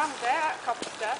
Grande capita